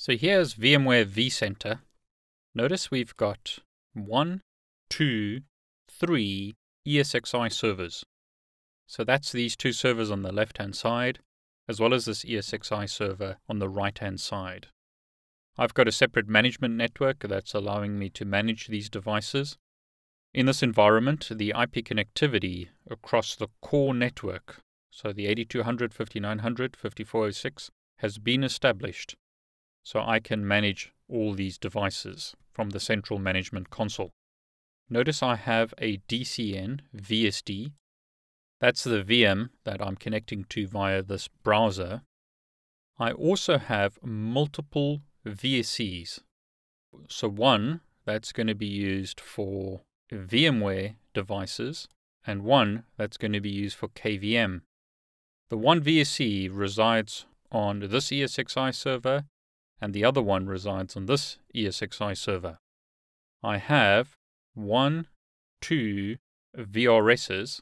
So here's VMware vCenter. Notice we've got one, two, three ESXi servers. So that's these two servers on the left-hand side, as well as this ESXi server on the right-hand side. I've got a separate management network that's allowing me to manage these devices. In this environment, the IP connectivity across the core network, so the 8200, 5900, 5406, has been established so I can manage all these devices from the central management console. Notice I have a DCN VSD. That's the VM that I'm connecting to via this browser. I also have multiple VSCs. So one that's going to be used for VMware devices and one that's going to be used for KVM. The one VSC resides on this ESXi server and the other one resides on this ESXi server. I have one, two VRSs.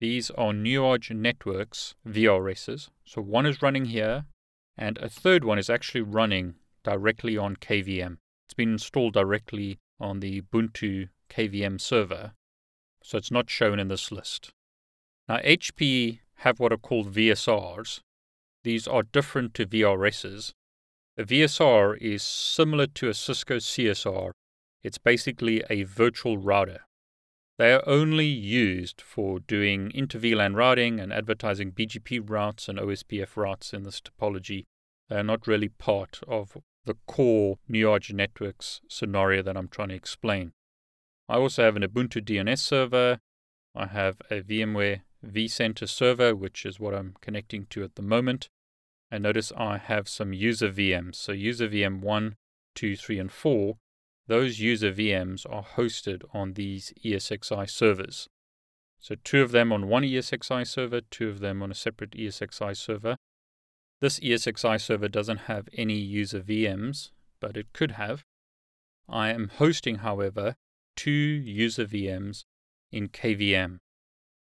These are Nuage Networks VRSs. So one is running here, and a third one is actually running directly on KVM. It's been installed directly on the Ubuntu KVM server, so it's not shown in this list. Now, HP have what are called VSRs. These are different to VRSs a VSR is similar to a Cisco CSR. It's basically a virtual router. They are only used for doing inter VLAN routing and advertising BGP routes and OSPF routes in this topology. They are not really part of the core Nuage networks scenario that I'm trying to explain. I also have an Ubuntu DNS server. I have a VMware vCenter server, which is what I'm connecting to at the moment. And notice I have some user VMs. So user VM 1, 2, 3, and 4, those user VMs are hosted on these ESXi servers. So two of them on one ESXi server, two of them on a separate ESXi server. This ESXi server doesn't have any user VMs, but it could have. I am hosting, however, two user VMs in KVM.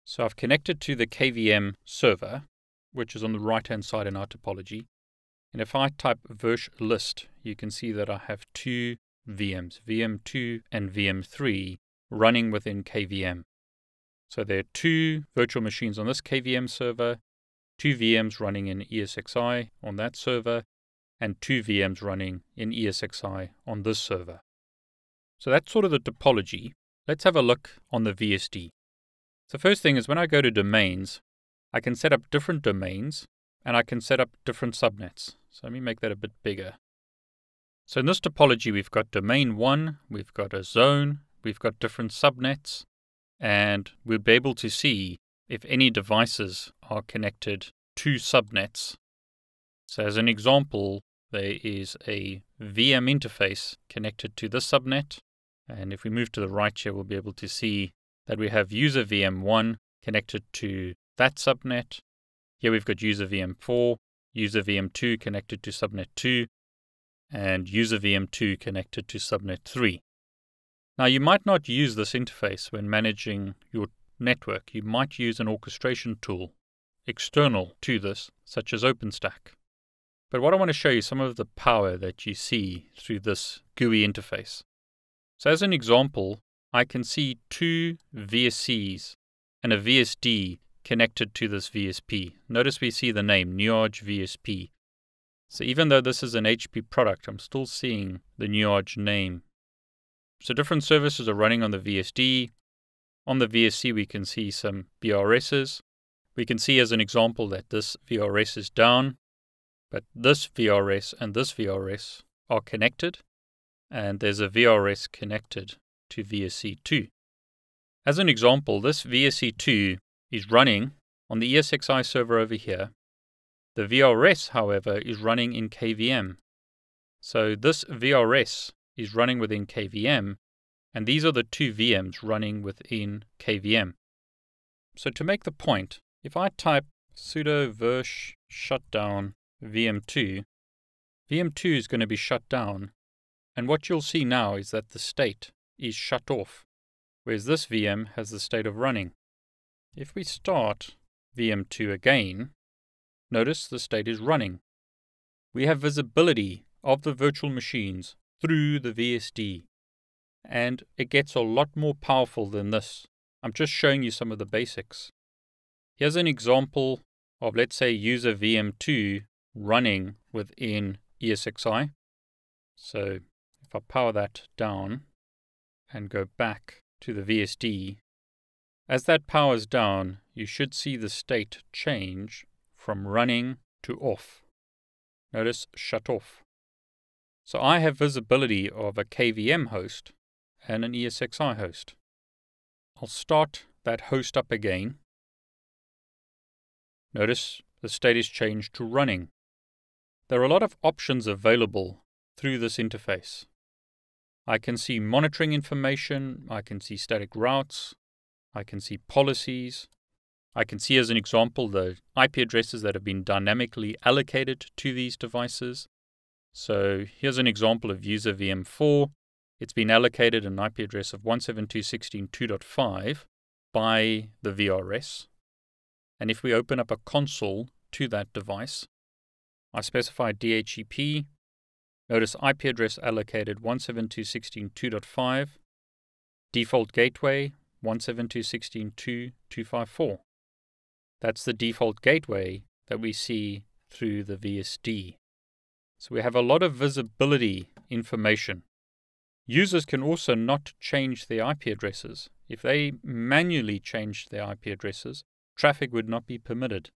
So I've connected to the KVM server, which is on the right hand side in our topology. And if I type virsh list, you can see that I have two VMs, VM2 and VM3, running within KVM. So there are two virtual machines on this KVM server, two VMs running in ESXi on that server, and two VMs running in ESXi on this server. So that's sort of the topology. Let's have a look on the VSD. So first thing is when I go to domains, I can set up different domains and I can set up different subnets. So let me make that a bit bigger. So in this topology, we've got domain one, we've got a zone, we've got different subnets, and we'll be able to see if any devices are connected to subnets. So as an example, there is a VM interface connected to this subnet. And if we move to the right here, we'll be able to see that we have user VM1 connected to that subnet. Here we've got user VM4, user VM2 connected to subnet 2, and user VM2 connected to subnet 3. Now, you might not use this interface when managing your network. You might use an orchestration tool external to this, such as OpenStack. But what I want to show you some of the power that you see through this GUI interface. So as an example, I can see two VSCs and a VSD connected to this VSP. Notice we see the name Nuage VSP. So even though this is an HP product, I'm still seeing the Nuage name. So different services are running on the VSD. On the VSC, we can see some VRSs. We can see as an example that this VRS is down, but this VRS and this VRS are connected, and there's a VRS connected to VSC2. As an example, this VSC2 is running on the ESXi server over here. The VRS, however, is running in KVM. So this VRS is running within KVM, and these are the two VMs running within KVM. So to make the point, if I type sudo virsh shutdown VM2, VM2 is going to be shut down, and what you'll see now is that the state is shut off, whereas this VM has the state of running. If we start VM2 again, notice the state is running. We have visibility of the virtual machines through the VSD. And it gets a lot more powerful than this. I'm just showing you some of the basics. Here's an example of, let's say, user VM2 running within ESXi. So if I power that down and go back to the VSD, as that powers down, you should see the state change from running to off. Notice shut off. So I have visibility of a KVM host and an ESXi host. I'll start that host up again. Notice the state is changed to running. There are a lot of options available through this interface. I can see monitoring information, I can see static routes, I can see policies, I can see as an example the IP addresses that have been dynamically allocated to these devices. So here's an example of user VM4. It's been allocated an IP address of 172.16.2.5 by the VRS. And if we open up a console to that device, I specify DHCP. Notice IP address allocated 172.16.2.5, default gateway 172.16.2.254. That's the default gateway that we see through the VSD. So we have a lot of visibility information. Users can also not change their IP addresses. If they manually change their IP addresses, traffic would not be permitted.